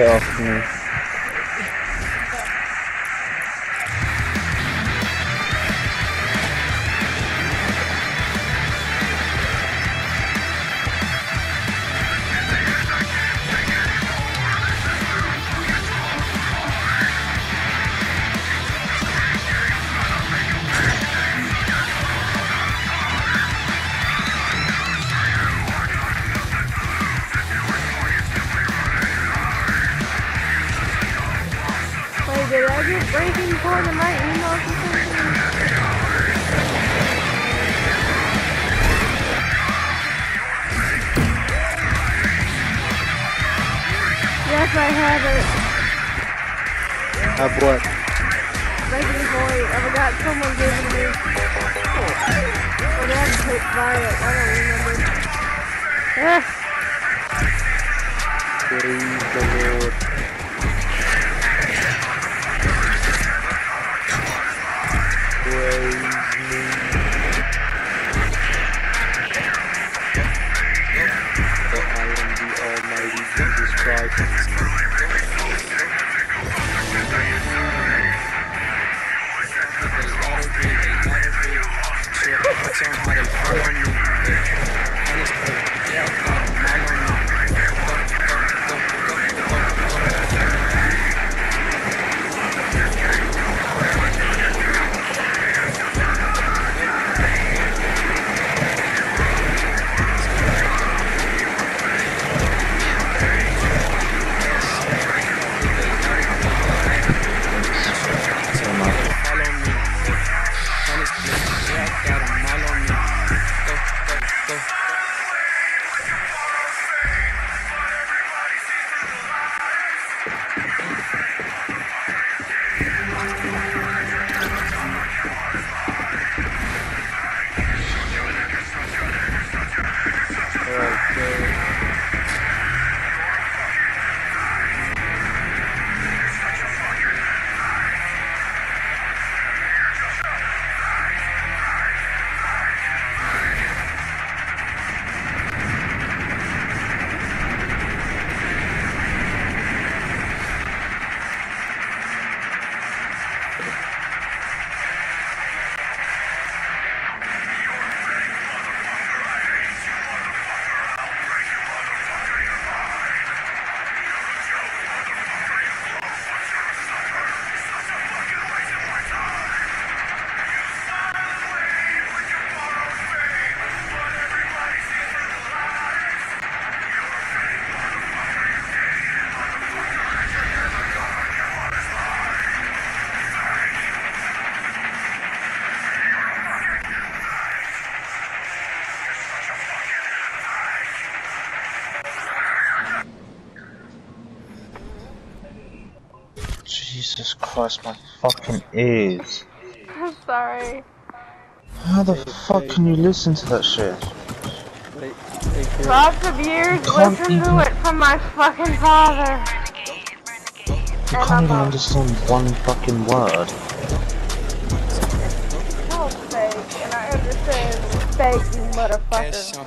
it off breaking point my emails or something? Yes, I have it. Have what? Breaking point. I forgot someone gave it to me. Did I have to take Violet? I don't remember. Ah, Praise the Lord. Jesus Christ, my fucking ears. I'm sorry. How the fuck can you listen to that shit? Wait, hey, Lots of years can't listen to it from my fucking father. You And can't I'm even a- understand one fucking word. So fake, and I understand fake, you motherfucker.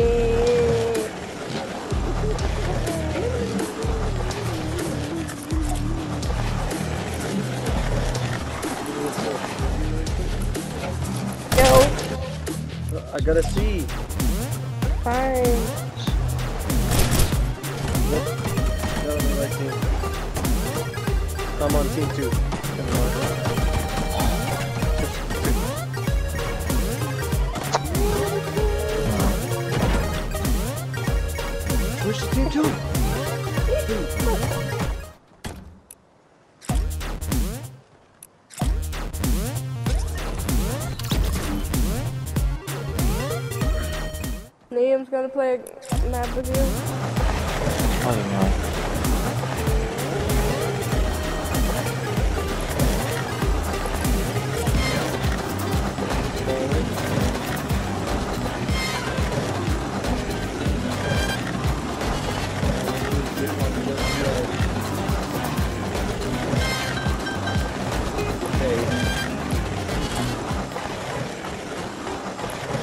gotta see. fine. No, no, team. I'm on team two. Come on. Switch team two. Liam's gonna play a map with you. Oj, oj.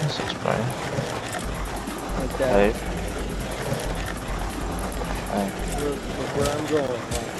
This is fine. Like that. Hey. Hey. Look, look where I'm going.